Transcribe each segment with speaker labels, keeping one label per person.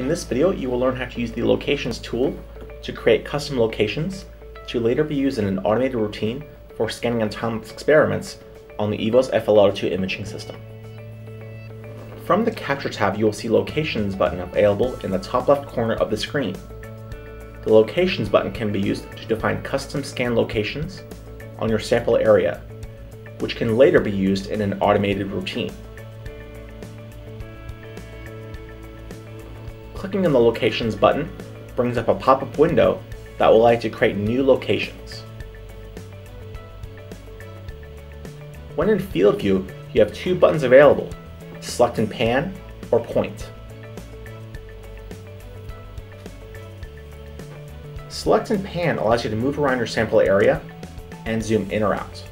Speaker 1: In this video, you will learn how to use the Locations tool to create custom locations to later be used in an automated routine for scanning time-lapse experiments on the EVOS FL-Auto2 imaging system. From the Capture tab, you will see Locations button available in the top left corner of the screen. The Locations button can be used to define custom scan locations on your sample area, which can later be used in an automated routine. Clicking on the Locations button brings up a pop-up window that will allow you to create new locations. When in Field View, you have two buttons available, Select and Pan or Point. Select and Pan allows you to move around your sample area and zoom in or out.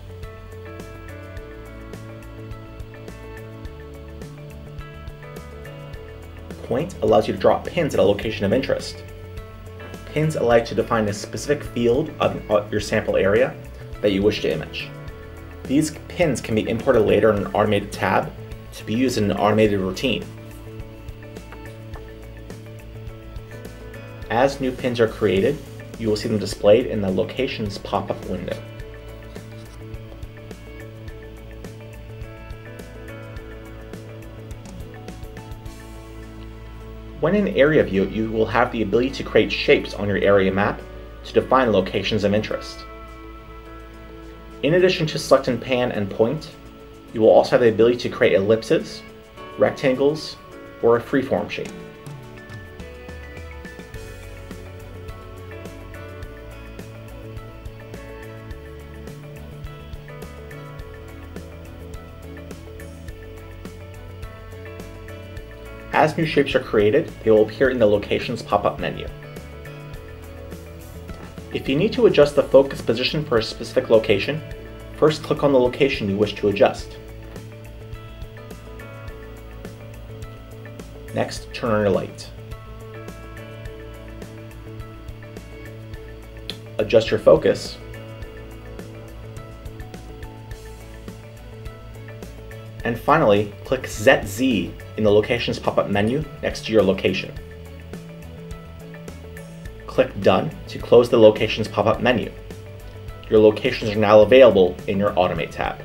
Speaker 1: Point allows you to drop pins at a location of interest. Pins allow you to define a specific field of your sample area that you wish to image. These pins can be imported later in an automated tab to be used in an automated routine. As new pins are created, you will see them displayed in the Locations pop-up window. When in Area View, you will have the ability to create shapes on your area map to define locations of interest. In addition to select and pan and point, you will also have the ability to create ellipses, rectangles, or a freeform shape. As new shapes are created, they will appear in the Locations pop-up menu. If you need to adjust the focus position for a specific location, first click on the location you wish to adjust. Next, turn on your light. Adjust your focus And finally, click ZZ in the Locations pop-up menu next to your location. Click Done to close the Locations pop-up menu. Your locations are now available in your Automate tab.